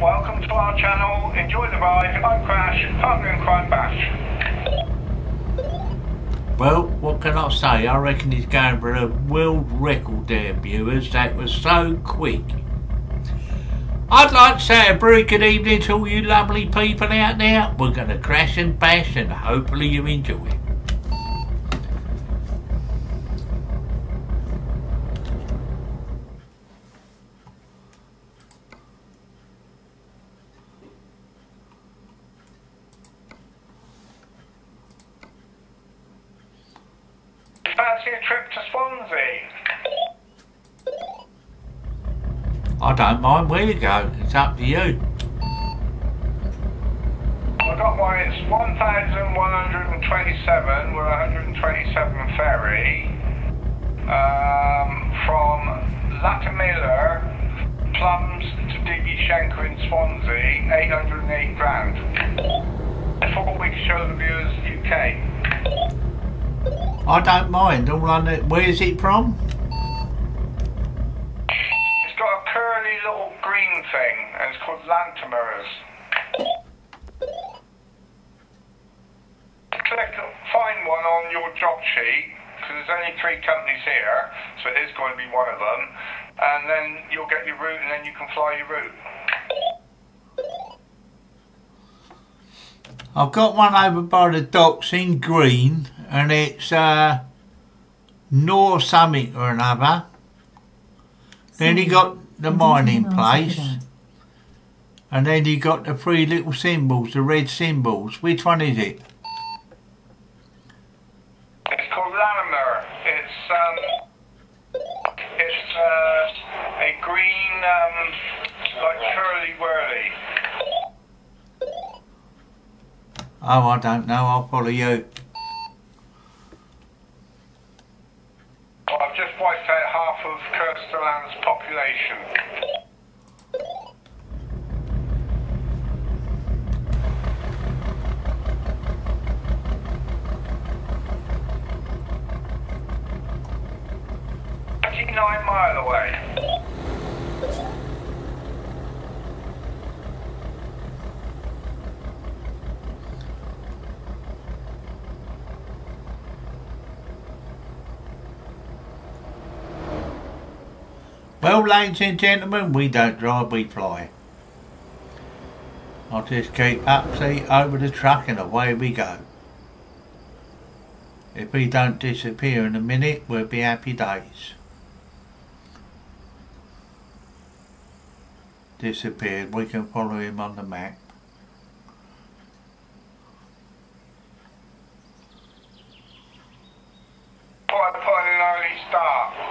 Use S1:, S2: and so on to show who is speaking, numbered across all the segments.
S1: Welcome to our channel. Enjoy the ride. I'm Crash, partner in crime bash.
S2: Well, what can I say? I reckon he's going for a world record there, viewers. That was so quick. I'd like to say a very good evening to all you lovely people out there. We're going to crash and bash and hopefully you enjoy it.
S1: Fancy a trip to Swansea?
S2: I don't mind where you go. It's up to you.
S1: I got one. It's 1,127. We're 127 ferry um, from Latimiller, Plums to Diggy Shenker in Swansea, 808 grand. Four weeks show the viewers UK.
S2: I don't mind. All I know, where's it from?
S1: It's got a curly little green thing and it's called Lantimers. Click, find one on your job sheet because there's only three companies here, so it is going to be one of them. And then you'll get your route and then you can fly your route.
S2: I've got one over by the docks in green, and it's uh, Nor Summit or another. Then you got the mining place, and then you got the three little symbols, the red symbols. Which one is it?
S1: It's called Latimer. It's um, it's uh, a green um, like curly whirly.
S2: Oh, I don't know. I'll follow you.
S1: Well, I've just wiped out half of Kristiansand's population. Twenty-nine mile away.
S2: Well, ladies and gentlemen, we don't drive, we fly. I'll just keep up, see, over the truck and away we go. If he don't disappear in a minute, we'll be happy days. Disappeared, we can follow him on the map.
S1: Thought I'd put in an early start.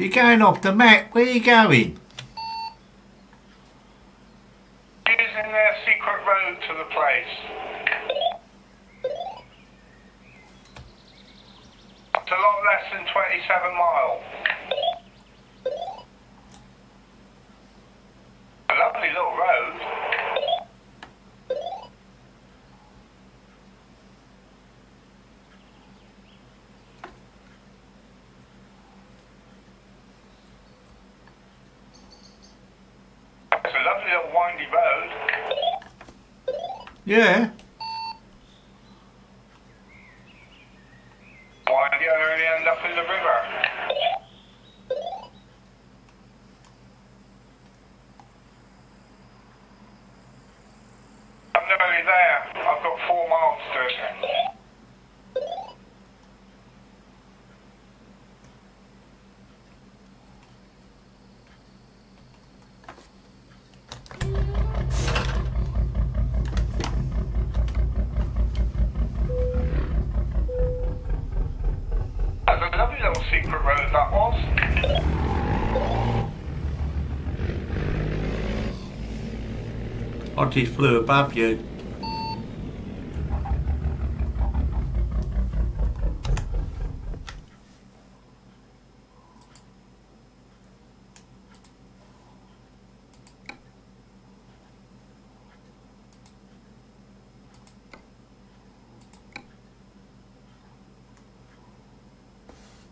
S2: You're going off the map, where are you going?
S1: Using their secret road to the place. It's a lot less than 27 miles. A lovely little road. It's a lovely little windy road.
S2: Yeah.
S1: flew above you.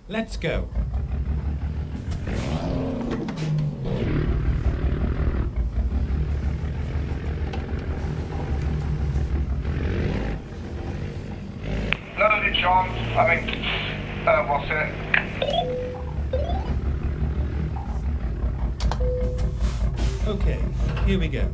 S3: Let's go. Okay, here we go.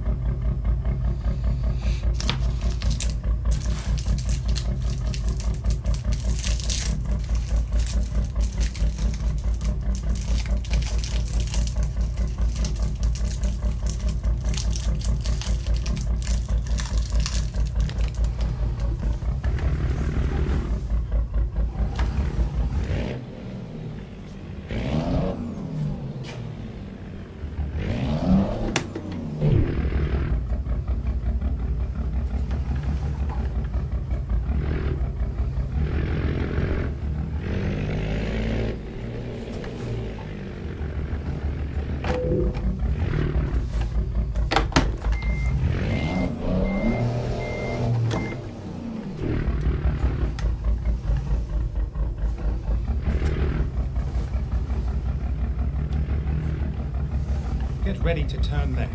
S3: to turn
S1: their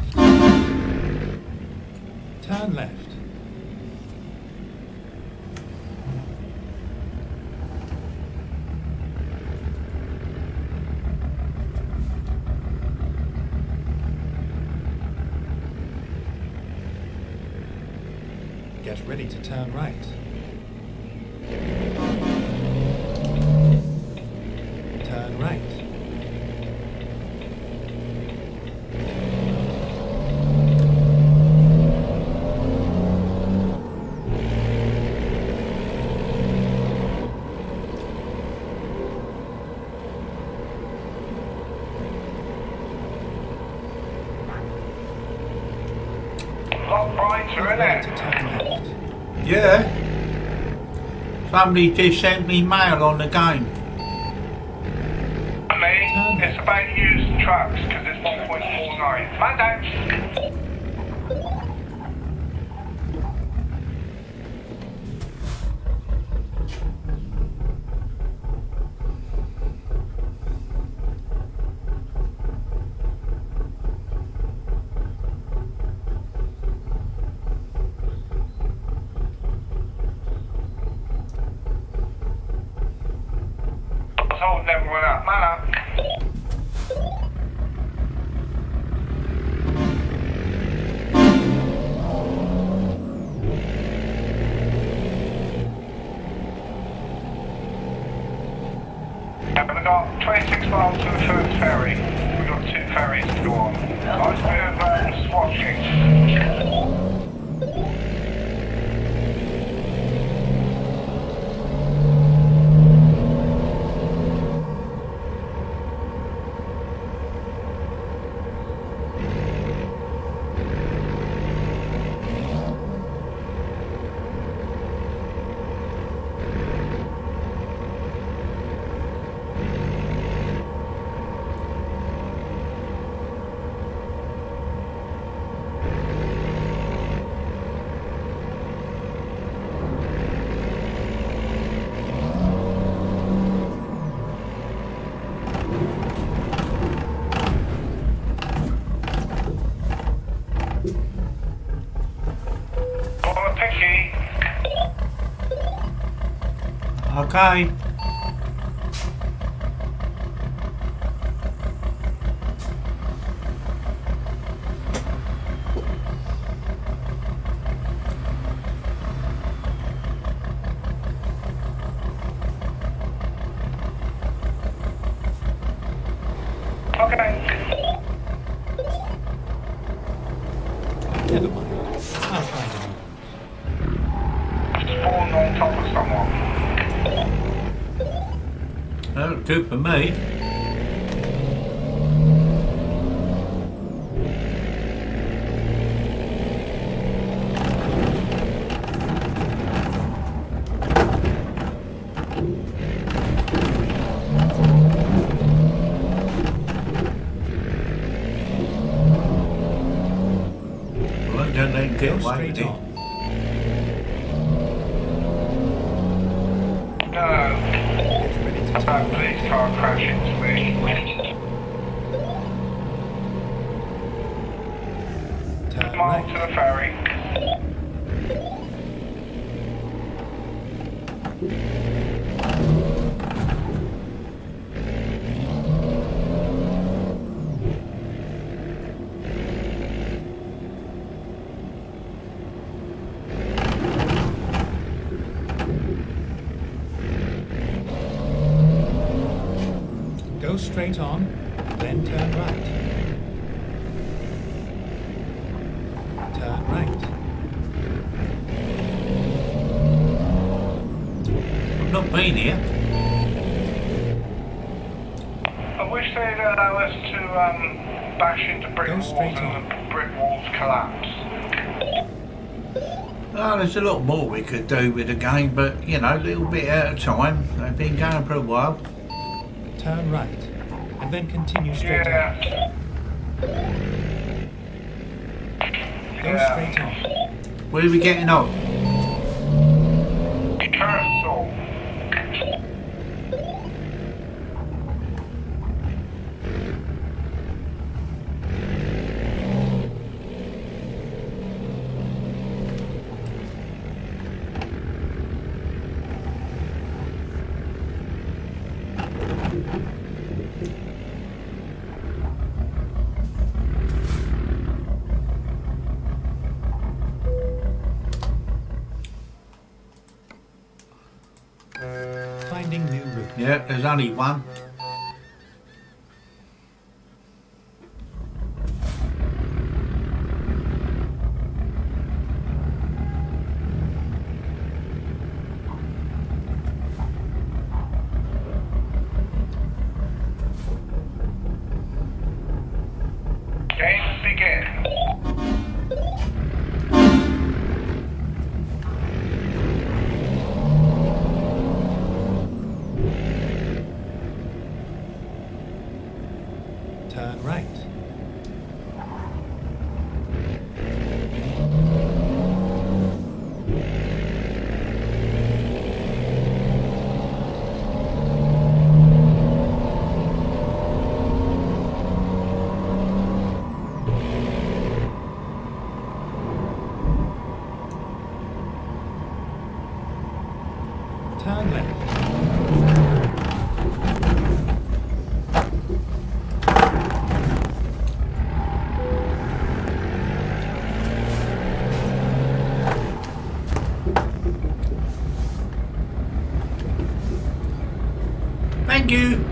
S1: family just sent me mail on the game.
S4: I mean, it's about used trucks because it's 1.49.
S1: Mandem! kind. good for me.
S2: Could do with the game, but you know, a little bit at a time. They've been going for a while.
S3: Turn right. And then continue straight
S1: Yeah.
S3: on. Go
S1: Yeah.
S3: straight on.
S2: Where are we getting on? There's only one.
S1: Games begin.
S3: Turn right. Turn left.
S2: Thank you.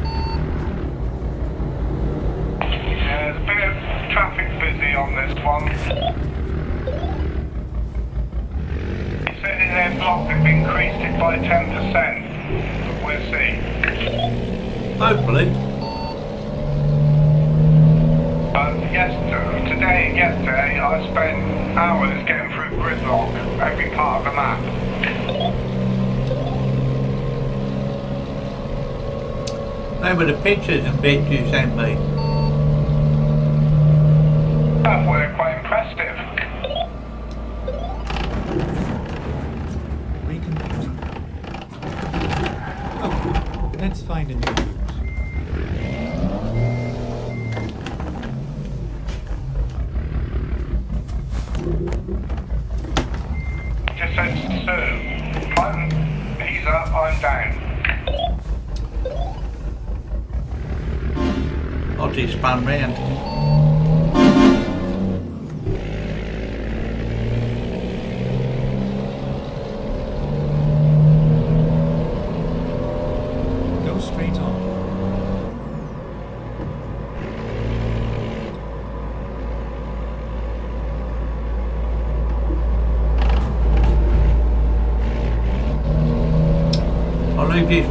S1: Yeah, there's a bit of traffic busy on this one. They said in their block they've increased it by 10%. But we'll see.
S2: Hopefully.
S1: But yesterday, today and yesterday, I spent hours getting through gridlock, every part of the map.
S2: They were the pictures and bits you sent me.
S1: I
S3: find a new route.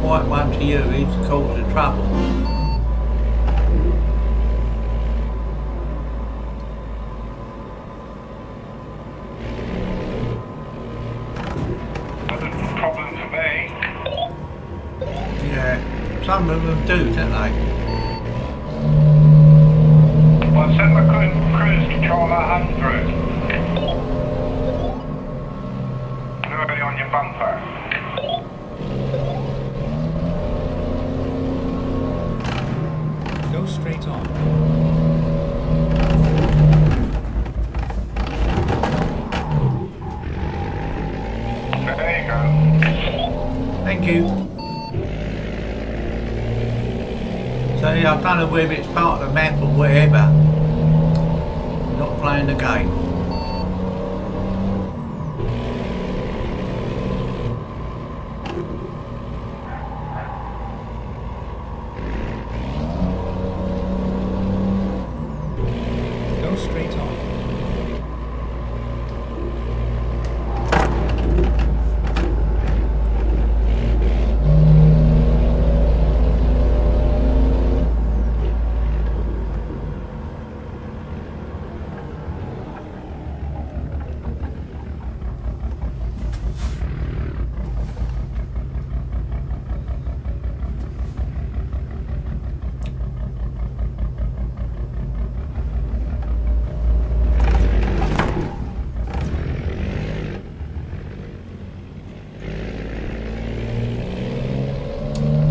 S2: White one to you. It's cause of trouble.
S3: Go.
S2: Thank you. So yeah, I don't know whether it's part of the map or whatever. Not playing the game.
S3: Go straight on.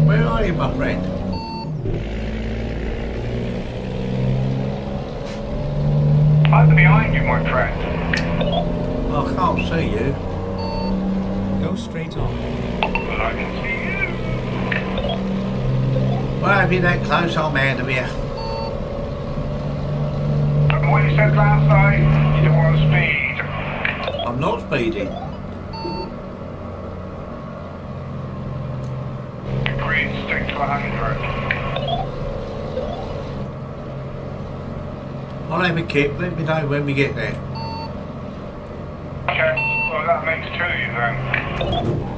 S2: Where are you, my friend?
S1: I'm behind you, my friend.
S2: I can't see you.
S3: Go straight on.
S1: But I can see you.
S2: Well, if you're that close, I'm out of here.
S1: And what you said last night, you don't want to speed.
S2: I'm not speeding.
S1: Agreed, stick to 100.
S2: I'll have a kip. Let me know when we get there.
S1: Okay, well that makes two of you then.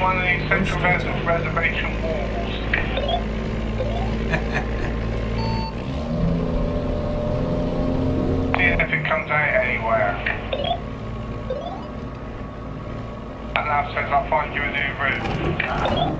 S1: One of these central res- reservation walls. Seeing if it comes out anywhere. And that says I'll find you a new route.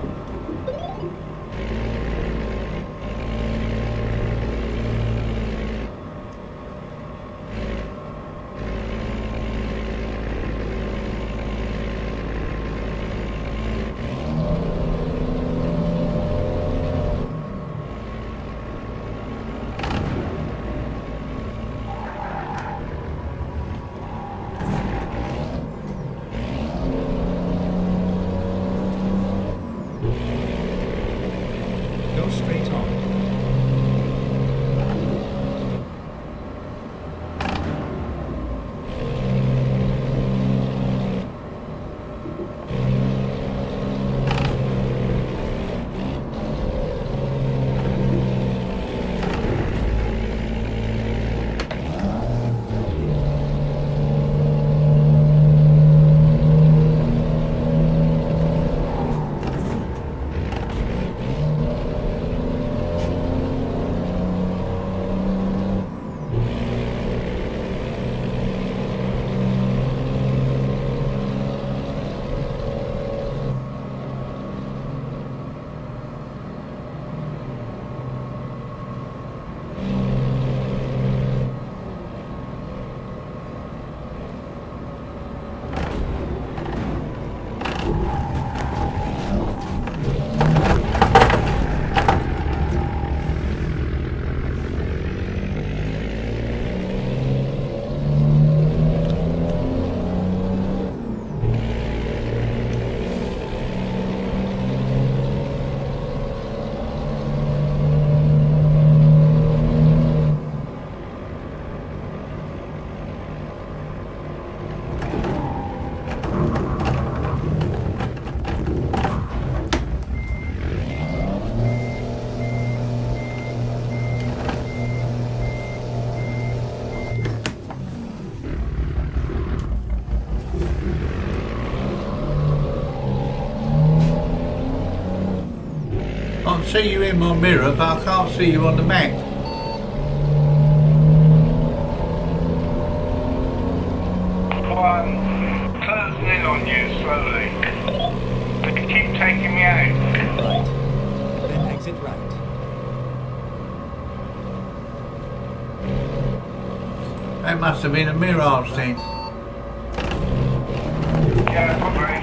S2: See you in my mirror, but I can't see you on the map.
S1: closing in on you slowly. They keep taking me out.
S3: Right. Then exit right.
S2: That must have been a mirage then.
S1: Yeah, probably.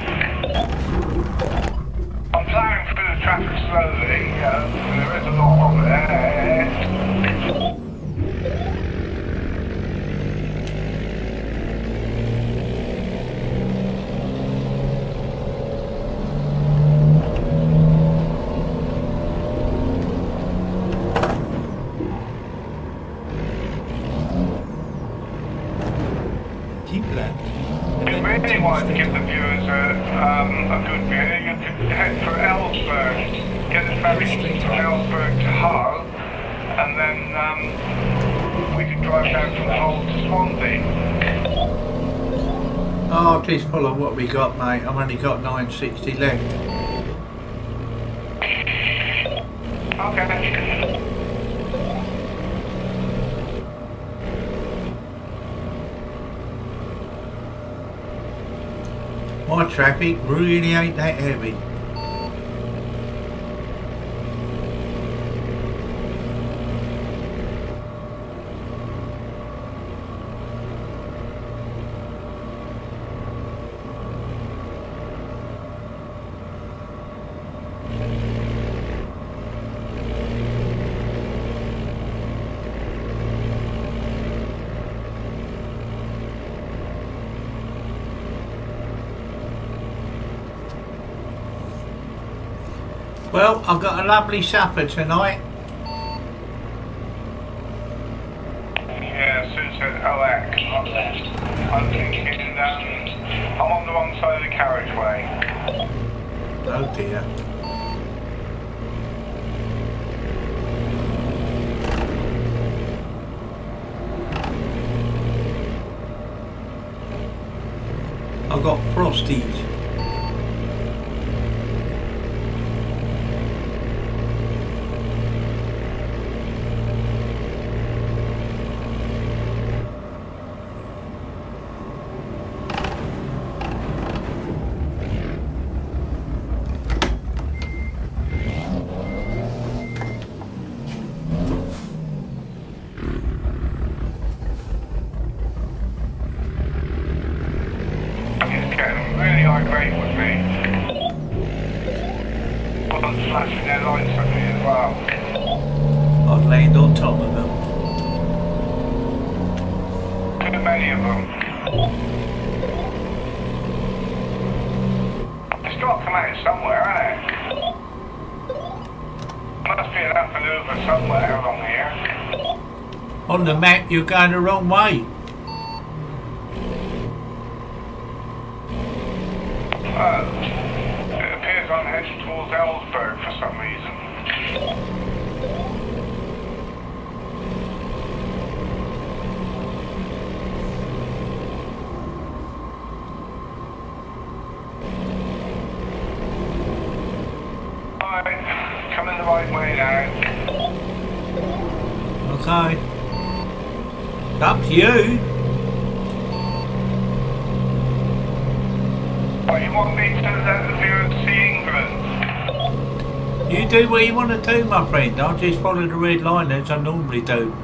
S1: I'm plowing through the traffic slowly. Uh, there is a lot of it.
S3: Keep left. And
S1: If you
S3: then
S1: really
S3: continue
S1: wanted to
S3: straight
S1: give the
S3: on.
S1: viewers a, um, a good view, you could head for Ellsberg, get the ferry from Ellsberg to Hull, and then um, we could drive down from Hull to Swansea.
S2: Oh, it is full of what we got, mate. I've only got 960 left.
S1: Okay.
S2: My traffic really ain't that heavy. Well, I've got a lovely supper tonight.
S1: Yeah, Sue said OX. On left. I'm thinking, um, I'm on the wrong side of the carriageway.
S2: Oh dear. I've got frosties.
S1: He's getting really irate with me. One's flashing their lights at me as well.
S2: I've laid on top of them.
S1: Too many of them. It's got to come out somewhere, hasn't it? Must be somewhere along here.
S2: On the map, you're going the wrong way.
S1: Uh, it appears I'm heading towards Ellsberg for some reason.
S2: You.
S1: What, you want me to let the viewers see England?
S2: You do what you want to do, my friend. I'll just follow the red line as I normally do.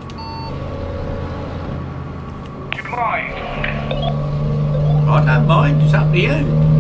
S1: Do you mind?
S2: I don't mind. It's up to you.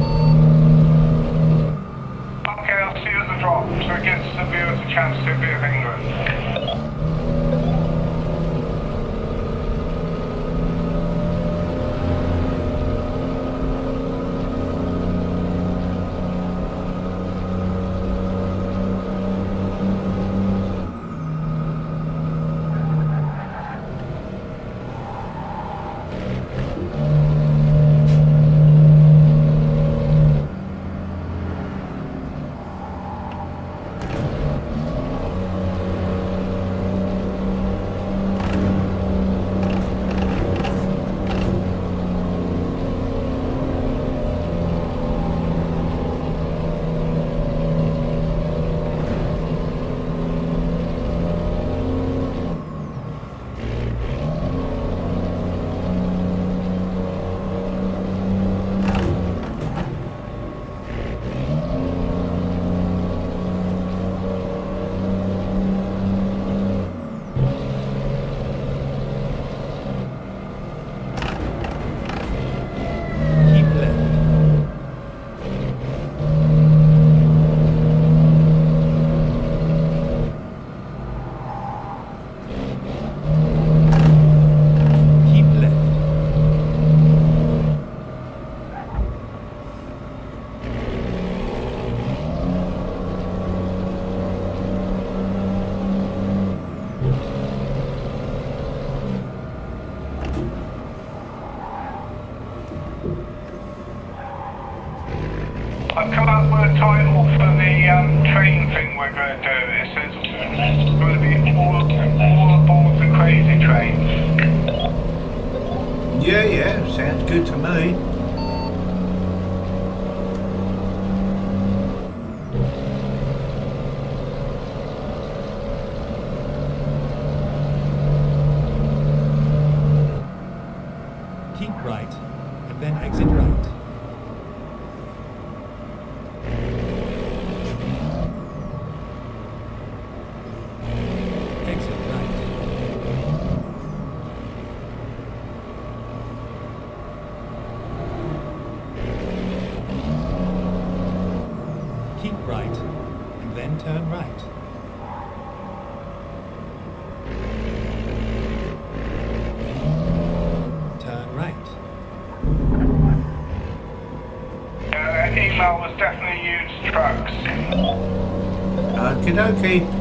S1: Title for the um, train thing we're going to do. It says it's going to be all, all aboard the crazy train.
S2: Yeah, yeah, sounds good to me.
S3: Keep right, and then exit right. Exit right. Keep right, and then turn right. Turn right.
S1: Uh, that email was definitely used trucks.
S2: Okie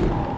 S1: Finding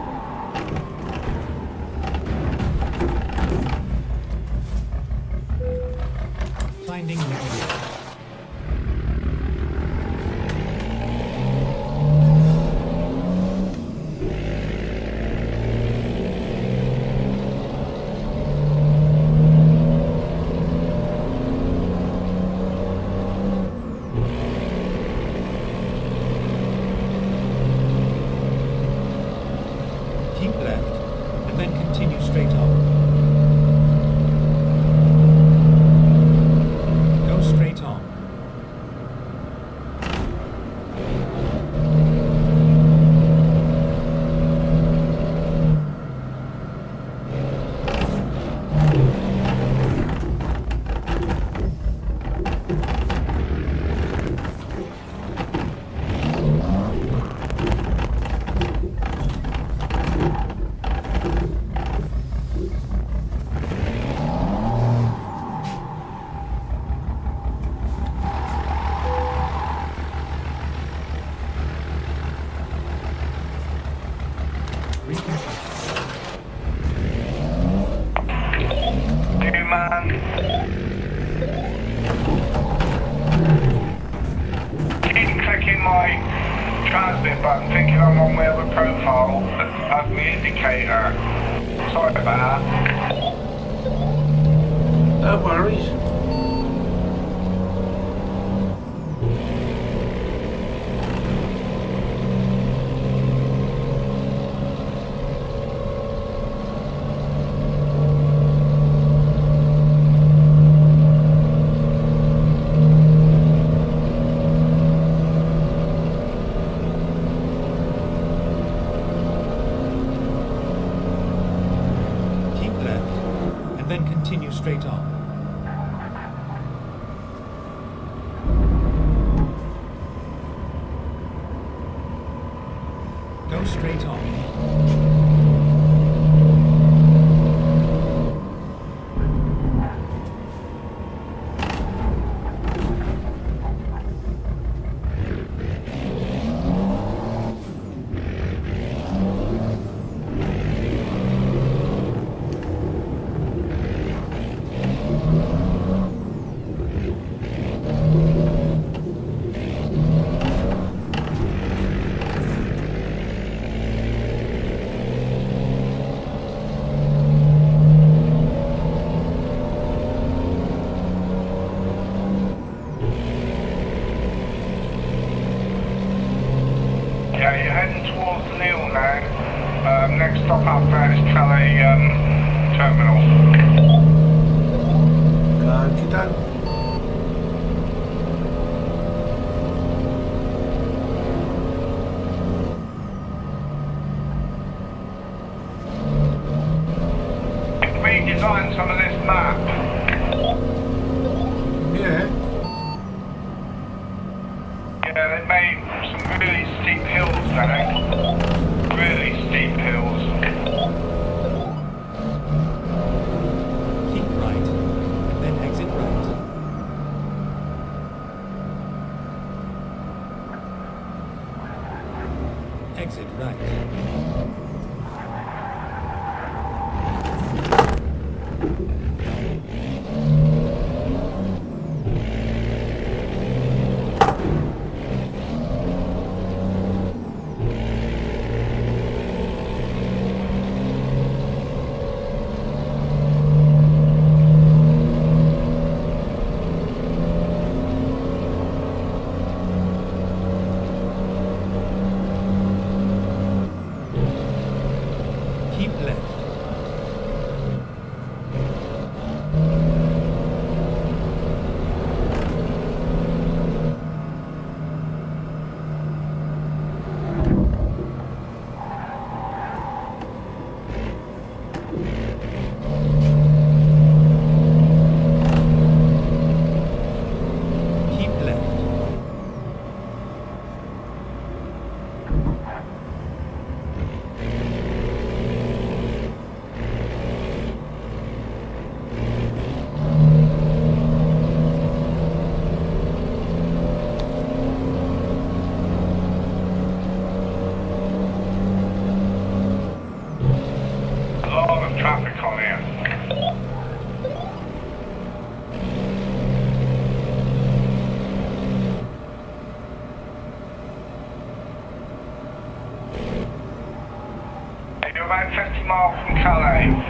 S3: miles from Calais.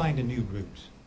S5: Find a new route.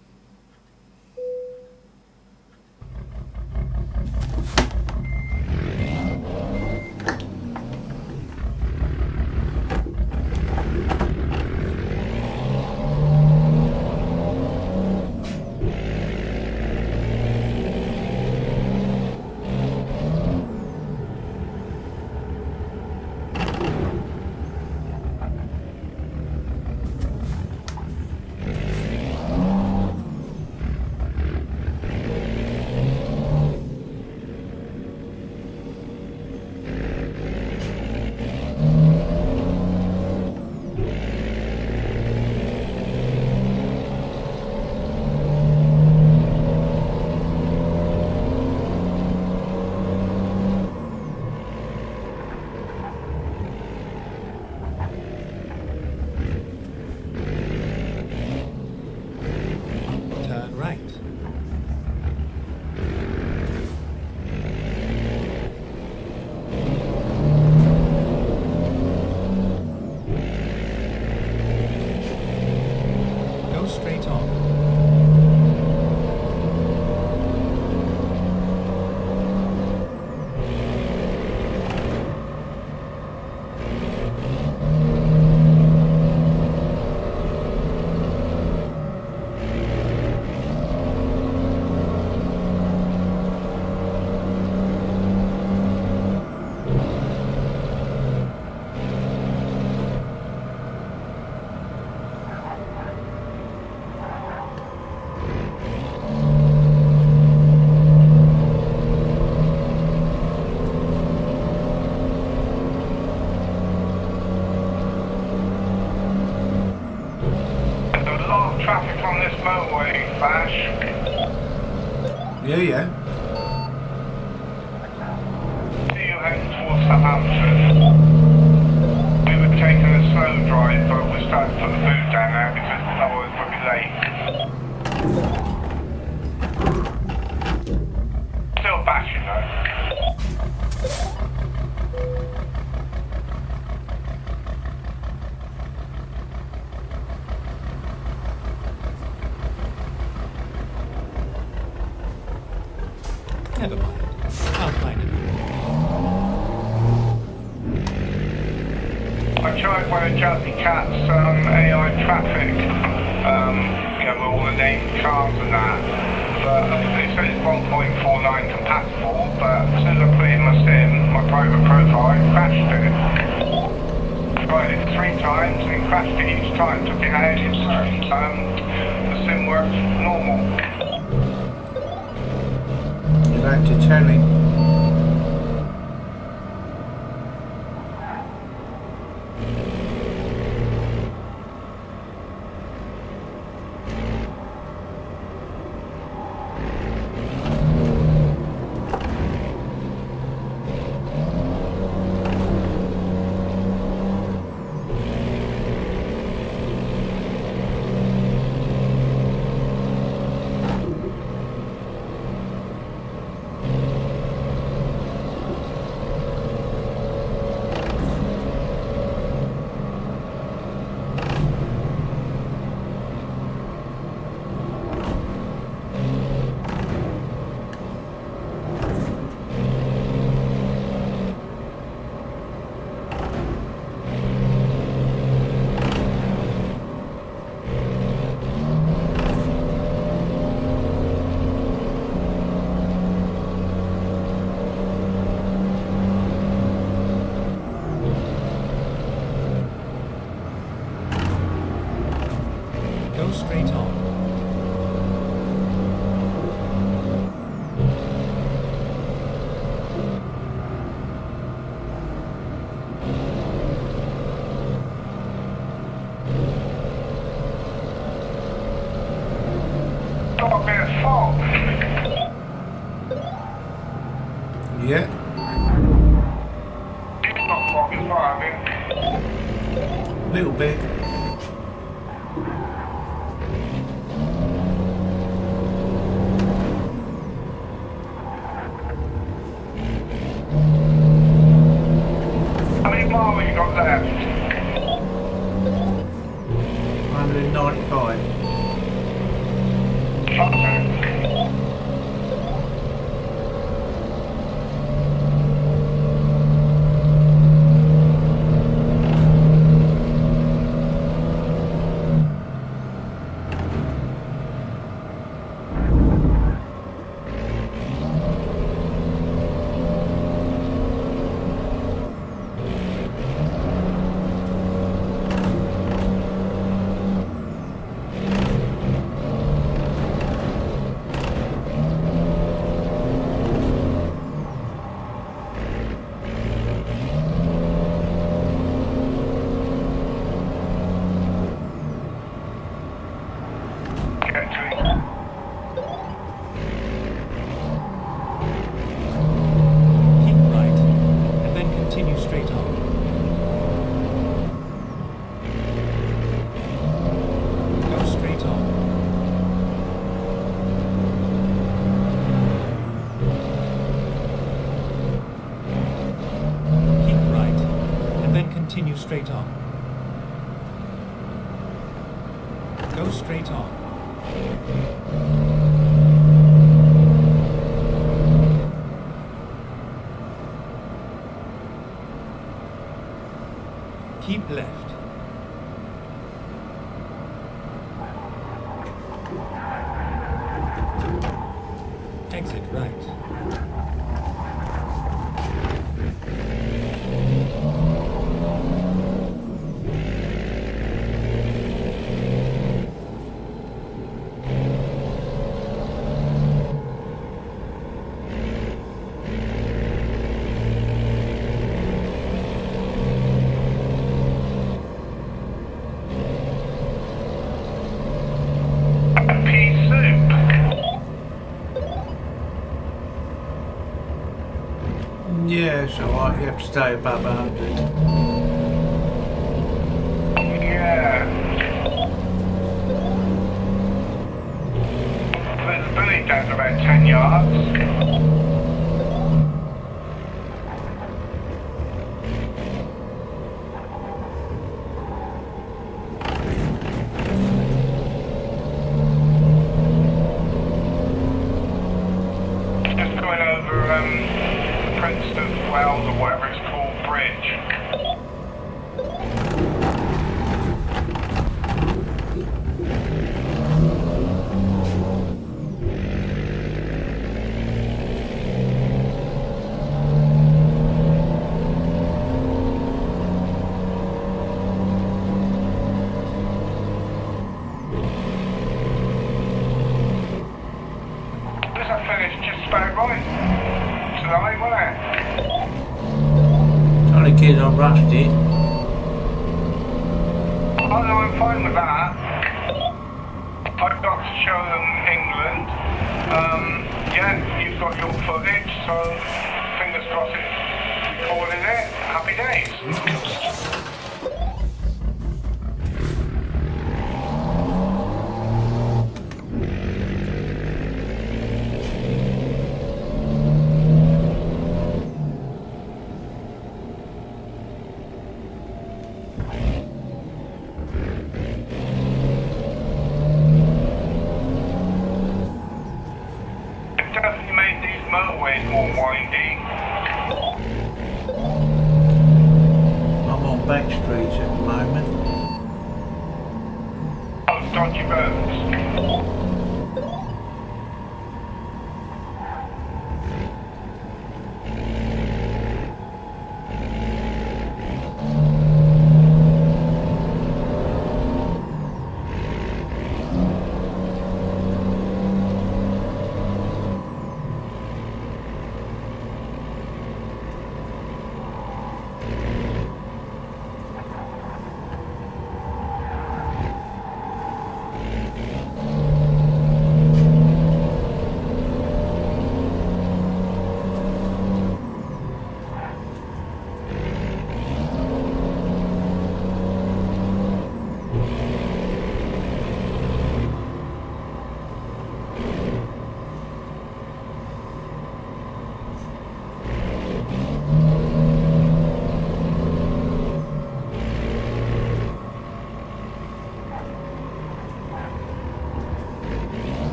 S3: so
S1: I
S6: have to
S1: stay above 100.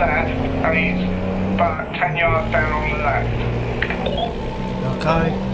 S7: left and
S2: he's about 10 yards down on the left.
S1: Okay.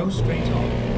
S3: Go straight on.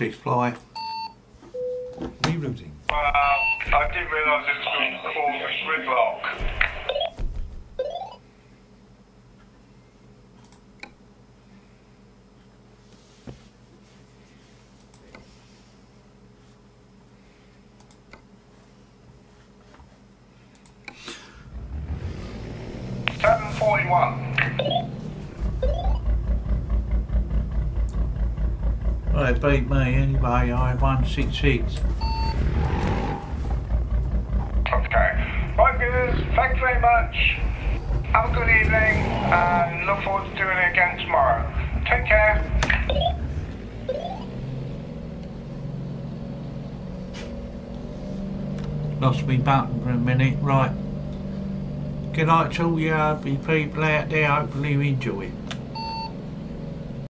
S2: Hottest fly.
S3: Rerouting.
S1: Well, I didn't realise it was going to cause gridlock. Seven forty-one.
S2: Well, it beat me anyway. I had 166.
S1: Okay. Right, viewers, thanks very much. Have a good evening and look forward to doing it again tomorrow. Take care.
S2: Lost me button for a minute. Right. Good night to all you happy people out there. Hopefully you enjoy it.